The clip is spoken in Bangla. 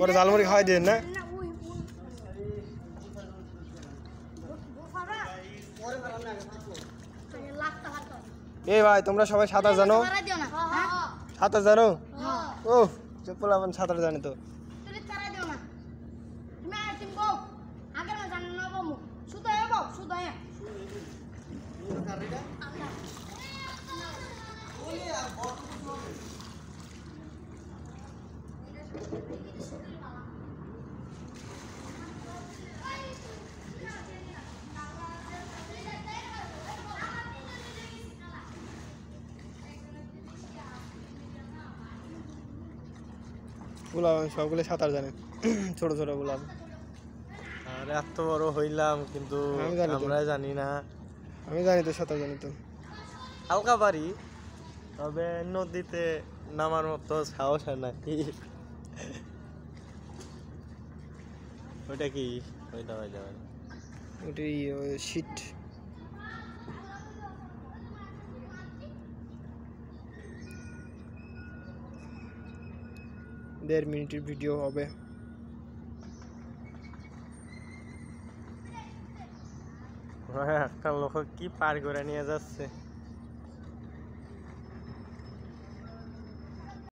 ওরা ঝালমুড়ি খাওয়াই দিন না? এই ভাই, তোমরা সবাই সাঁতার জানো? সাঁতার জানো? ও চপ্পল আমার সাঁতার জানে তো। গুলাম সবগুলো সাঁতার জানে। ছোট ছোট গুলাম। আর এত বড় হইলাম কিন্তু আমি জানি তো। আমরা জানি না। আমি জানি তো সাঁতার জানি তো। হালকা পারি তবে নদীতে নামার মতো সাহস হয় নাকি ওইটা কি? ওইটা ওইটা ওইটা। ওটি শীত দেড় মিনিটের ভিডিও হবে। একটা লোক কি পার করে নিয়ে যাচ্ছে?